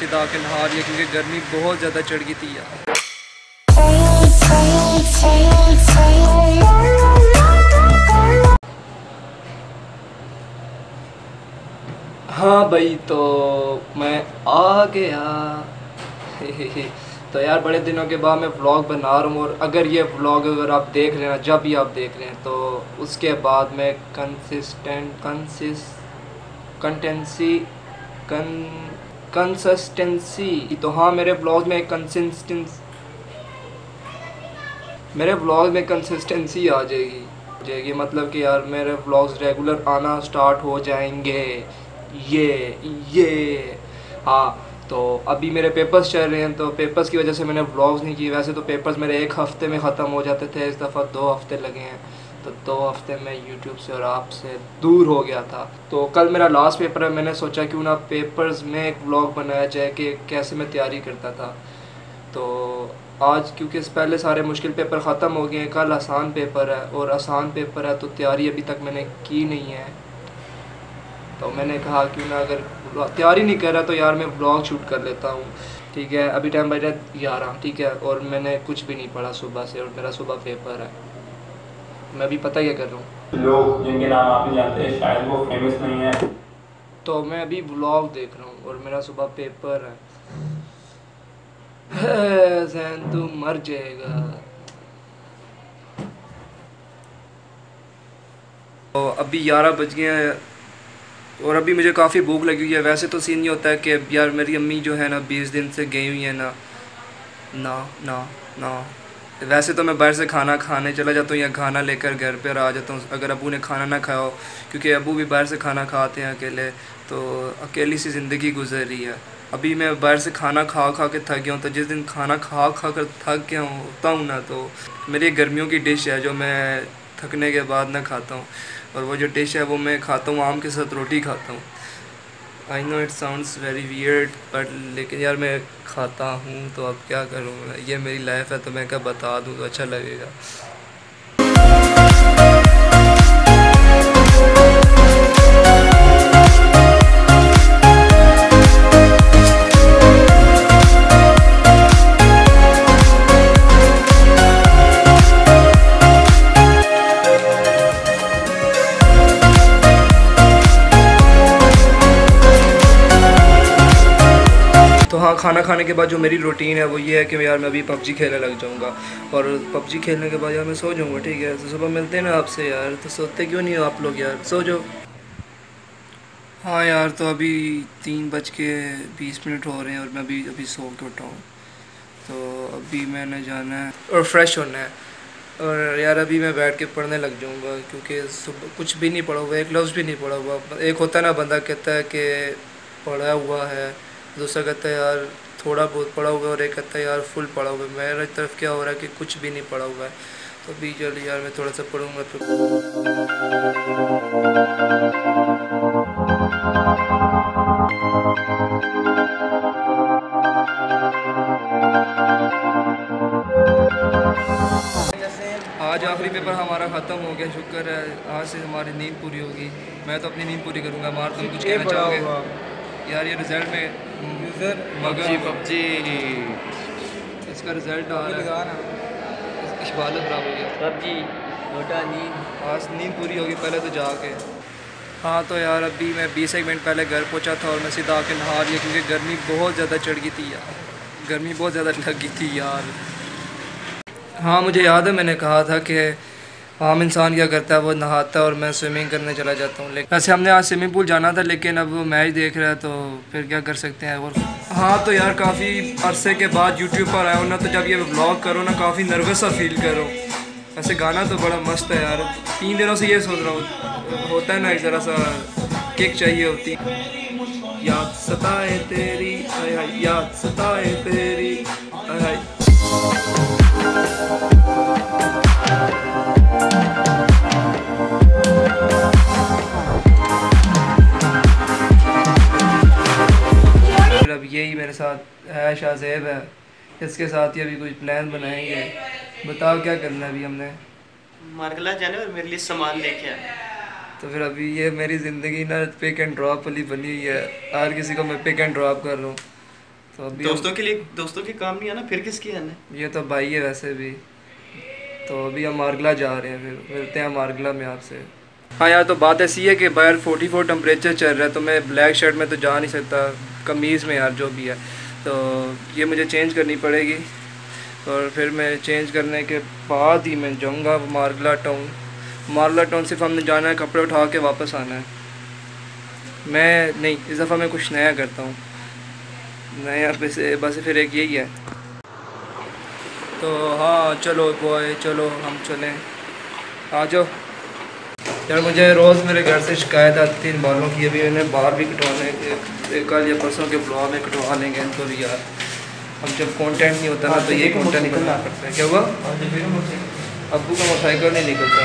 سیدھا کے نہا لیا کیونکہ گرمی بہت زیادہ چڑھ گئی تھی یار ہاں بھائی، تو میں آ گیا۔ تو یار، بڑے دنوں کے بعد میں ولاگ بنا رہا ہوں اور اگر یہ ولاگ اگر آپ دیکھ رہے ہیں، جب بھی آپ دیکھ رہے ہیں، تو اس کے بعد میں کنسسٹنٹ کنسس کنٹینسی کن کنسسٹنسی تو ہاں میرے ولاگ میں کنسسٹنس میرے ولاگ میں کنسسٹنسی آ جائے گی جائے گی۔ مطلب کہ یار، میرے ولاگز ریگولر آنا سٹارٹ ہو جائیں گے۔ یہ یہ ہاں تو ابھی میرے پیپرز چل رہے ہیں، تو پیپرز کی وجہ سے میں نے ولاگز نہیں کی۔ ویسے تو پیپرز میرے ایک ہفتے میں ختم ہو جاتے تھے، اس دفعہ دو ہفتے لگے ہیں۔ تو دو ہفتے میں یوٹیوب سے اور آپ سے دور ہو گیا تھا۔ تو کل میرا لاسٹ پیپر ہے، میں نے سوچا کیوں نہ پیپرز میں ایک ولاگ بنایا جائے کہ کیسے میں تیاری کرتا تھا۔ تو آج کیونکہ اس پہلے سارے مشکل پیپر ختم ہو گئے ہیں، کل آسان پیپر ہے اور آسان پیپر ہے تو تیاری ابھی تک میں نے کی نہیں ہے۔ تو میں نے کہا کیوں نہ اگر تیاری نہیں کر رہا تو یار میں بلاگ شوٹ کر لیتا ہوں۔ ٹھیک ہے، ابھی ٹائم بج رہا ہے گیارہ، ٹھیک ہے، اور میں نے کچھ بھی نہیں پڑھا صبح سے اور میرا صبح پیپر ہے۔ میں ابھی پتہ کیا کر رہا ہوں۔ لوگ جن کے نام آپ جانتے شاید وہ فیمس نہیں ہے تو میں ابھی بلاگ دیکھ رہا ہوں اور میرا صبح پیپر ہے۔ زین تو مر جائے گا۔ تو ابھی گیارہ بج گئے ہیں اور ابھی مجھے کافی بھوک لگی ہوئی ہے۔ ویسے تو سین یہ ہوتا ہے کہ یار میری امی جو ہے نا بیس دن سے گئی ہوئی ہیں نا۔ نا نا نا ویسے تو میں باہر سے کھانا کھانے چلا جاتا ہوں یا کھانا لے کر گھر پہ آ جاتا ہوں، اگر ابو نے کھانا نہ کھایا ہو، کیونکہ ابو بھی باہر سے کھانا کھاتے ہیں اکیلے، تو اکیلی سی زندگی گزر رہی ہے۔ ابھی میں باہر سے کھانا کھا کھا کے تھک گیا ہوں، تو جس دن کھانا کھا کھا کر تھک گیا ہوں ہوتا ہوں نا، تو میری گرمیوں کی ڈش ہے جو میں تھکنے کے بعد نہ کھاتا ہوں۔ اور وہ جو ڈش ہے وہ میں کھاتا ہوں، آم کے ساتھ روٹی کھاتا ہوں۔ I know it sounds very weird but لیکن یار میں کھاتا ہوں تو اب کیا کروں؟ یہ میری لائف ہے تو میں کیا بتا دوں تو اچھا لگے گا۔ کھانا کھانے کے بعد جو میری روٹین ہے وہ یہ ہے کہ یار میں ابھی پب جی کھیلنے لگ جاؤں گا اور پب جی کھیلنے کے بعد یار میں سو جاؤں گا، ٹھیک ہے؟ تو صبح ملتے ہیں نا آپ سے یار، تو سوتے کیوں نہیں ہو آپ لوگ یار؟ سو جاؤ۔ ہاں یار، تو ابھی تین بج کے بیس منٹ ہو رہے ہیں اور میں ابھی ابھی سو کے اٹھا ہوں۔ تو ابھی میں نے جانا ہے اور فریش ہونا ہے۔ اور یار ابھی میں بیٹھ کے پڑھنے لگ جاؤں گا کیونکہ صبح کچھ بھی نہیں پڑھا ہوا، ایک لفظ بھی نہیں پڑھا ہوا۔ ایک ہوتا ہے نا، بندہ کہتا ہے کہ پڑھا ہوا ہے۔ دوسرا کہتا ہے یار تھوڑا بہت پڑھا ہوا ہے اور ایک کہتا ہے یار فل پڑھا ہوا ہے میرے طرف کیا ہو رہا ہے کہ کچھ بھی نہیں پڑھا ہوا ہے۔ تو ابھی چل یار میں تھوڑا سا پڑھوں گا پھر آج آخری پیپر ہمارا ختم ہو گیا شکر ہے آج سے ہماری نیند پوری ہوگی۔ میں تو اپنی نیند پوری کروں گا مار تم کچھ کہنا چاہو گے؟ یار یہ رزلٹ میں مگر پب جی اس کا رزلٹ آ رہا ہے۔ اشبال خراب ہو گیا پب جی لوٹا نیند۔ آج نیند پوری ہوگی پہلے تو جا کے۔ ہاں تو یار ابھی میں بیس ایک منٹ پہلے گھر پہنچا تھا اور میں سیدھا آ کے نہا لیا کیونکہ گرمی بہت زیادہ چڑھ گئی تھی یار۔ گرمی بہت زیادہ لگ گئی تھی یار۔ ہاں مجھے یاد ہے میں نے کہا تھا کہ عام انسان کیا کرتا ہے؟ وہ نہاتا ہے اور میں سوئمنگ کرنے چلا جاتا ہوں۔ لیکن ویسے ہم نے آج سوئمنگ پول جانا تھا، لیکن اب وہ میچ دیکھ رہا ہے تو پھر کیا کر سکتے ہیں؟ اور ہاں تو یار، کافی عرصے کے بعد یوٹیوب پر آیا ہوں نا، تو جب یہ بلاگ کرو نا، کافی نروس سا فیل کرو۔ ویسے گانا تو بڑا مست ہے یار۔ تین دنوں سے یہ سوچ رہا ہوں، ہوتا ہے نا، ایک ذرا سا کک چاہیے ہوتی۔ یاد ستائے تیری یاد ستائے تیری میرے ساتھ ہے شاہ زیب ہے۔ اس کے ساتھ ہی ابھی کچھ پلان بنائیں گے۔ بتاؤ کیا کرنا ہے ابھی ہم نے؟ مارکلا جانے اور میرے لیے سامان لے کے تو پھر ابھی یہ میری زندگی نا پک اینڈ ڈراپ والی بنی ہوئی ہے۔ ہر کسی کو میں پک اینڈ ڈراپ کر رہا ہوں۔ تو ابھی دوستوں کے لیے دوستوں کے کام نہیں آنا پھر کس کی آنا ہے؟ یہ تو بھائی ہے ویسے بھی۔ تو ابھی ہم مارگلا جا رہے ہیں پھر۔ ملتے ہیں مارگلا میں آپ سے۔ ہاں یار تو بات ایسی ہے کہ باہر فورٹی فور ٹمپریچر چل رہا ہے تو میں بلیک شرٹ میں تو جا نہیں سکتا۔ قمیض میں یار جو بھی ہے۔ تو یہ مجھے چینج کرنی پڑے گی۔ اور پھر میں چینج کرنے کے بعد ہی میں جاؤں گا مارگلا ٹاؤن۔ مارگلا ٹاؤن صرف ہم نے جانا ہے، کپڑے اٹھا کے واپس آنا ہے۔ میں نہیں، اس دفعہ میں کچھ نیا کرتا ہوں۔ نیا بس بس پھر ایک یہی ہے۔ تو ہاں چلو بوائے، چلو ہم چلیں۔ آ جاؤ۔ یار مجھے روز میرے گھر سے شکایت آتی تھی ان بالوں کی ابھی انہیں باہر بھی کٹوانے کے کل یا پرسوں کے بلاگ میں کٹوا لیں گے ان کو بھی یار۔ ہم جب کانٹینٹ نہیں ہوتا نا تو یہ کانٹینٹ نکلنا پڑتا۔ ہے کیا ہوا؟ ابو کا موٹر سائیکل نہیں نکلتا۔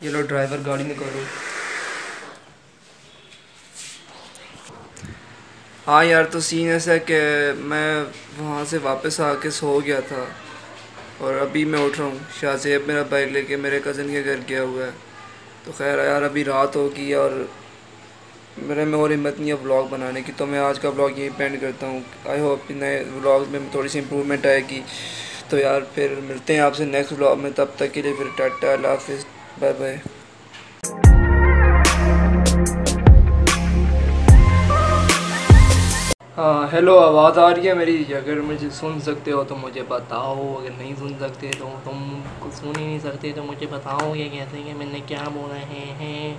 یہ لو ڈرائیور گاڑی نکالو ہاں یار، تو سین ایسا ہے کہ میں وہاں سے واپس آ کے سو گیا تھا اور ابھی میں اٹھ رہا ہوں۔ شاہ زیب میرا بائک لے کے میرے کزن کے گھر گیا ہوا ہے۔ تو خیر یار، ابھی رات ہوگی اور میرے میں اور ہمت نہیں ہے ولاگ بنانے کی۔ تو میں آج کا ولاگ یہیں پینڈ کرتا ہوں۔ آئی ہوپ نئے ولاگ میں تھوڑی سی امپرومنٹ آئے گی۔ تو یار، پھر ملتے ہیں آپ سے نیکسٹ ولاگ میں۔ تب تک کے لیے پھر ٹاٹا، اللہ حافظ۔ بائے بائے ہاں ہیلو، آواز آ رہی ہے میری؟ اگر مجھے سن سکتے ہو تو مجھے بتاؤ، اگر نہیں سن سکتے تو تم کو سن ہی نہیں سکتے تو مجھے بتاؤ، یہ کہتے ہیں کہ میں نے کیا بولا ہے